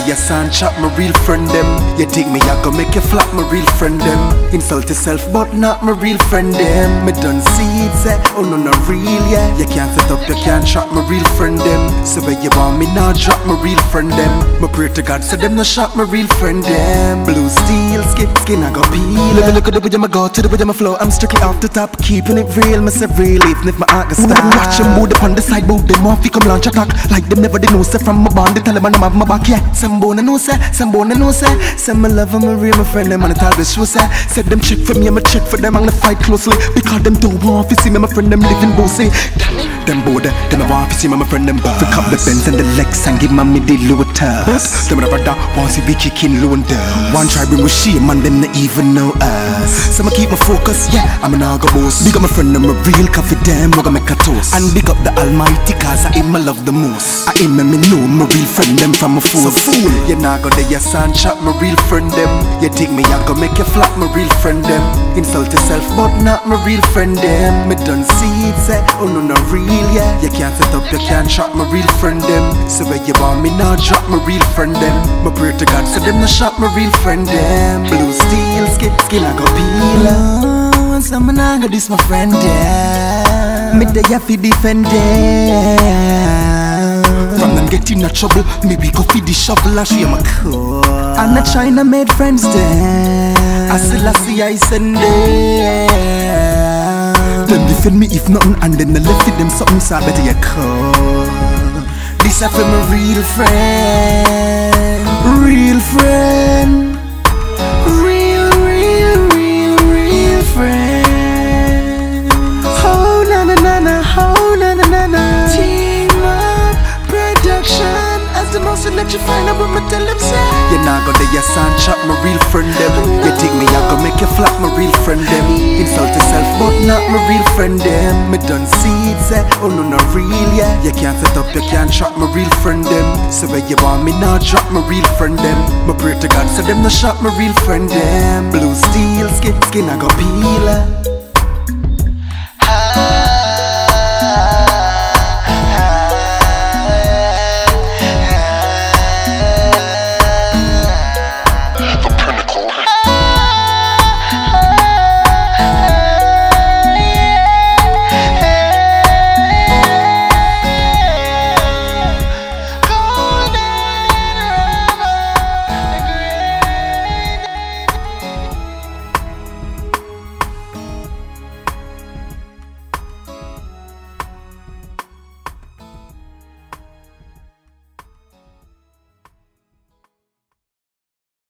son chop my real friend them. You think me I go make you flop my real friend them. Insult yourself but not my real friend them. Me done see it eh? say, oh no no real yeah. You can't set up, you can't chop my real friend them. So where you want me now drop my real friend them. Me pray to God so them no shot my real friend them. Blue steel skin, skin I go peel. Look, look at the way my go to the way my flow. I'm strictly off the top, keeping it real. Me say real even if my heart gets stuck. Watch them move up on the side, move them off, you come launch attack. Like them never did know say from my bond, they tell them I'm have my back, yeah. Some bone I know say, some bone I know say. Some my love and real, my friend, it all this show say. Said them check for me, I'm a check for them, I'm gonna fight closely. Because them don't want to see me, my friend, them living bossy. Them bored, them I want to see me, my friend, them boss. Pick up the Benz and the Lex and give mommy the lower toss. Them never that want to be kicking low and down. One try bring with shame and them not even know us. So I keep my focus, yeah, I'm an aga boss. Big up my friend, I'm a real coffee damn, we're gonna make a toast. And big up the almighty cause I him I love the most. I him me know my real friend them from a fool. So fool, you not go there, your son chop my real friend them. You think me I go make you flop my real friend them. Insult yourself but not my real friend them. Me done see it eh? say, oh no no real yeah. You can't set up, you can't chop my real friend them. So where you want me now drop my real friend them. Me pray to God so them no shot my real friend them. Blue steel skin, skin I go peel. Oh, some I go this my friend them. Me they have to defend them. Get in a trouble, maybe go feed the shovel and show my core. And the China made friends there. I still I see I send them. Them defend me if nothing, and then I left them something, so I better you call. This I for my real friend, real friend, the most what me tell them say. You not go there, your son chop my real friend them. You think me I go make you flop my real friend them. Insult yourself, but not my real friend them. Me done see it eh? say, oh no not real yeah. You can't set up, you can't chop my real friend them. So where you want me now drop my real friend them. Me pray to God so them no shot my real friend them. Blue steel skin, skin I go peel.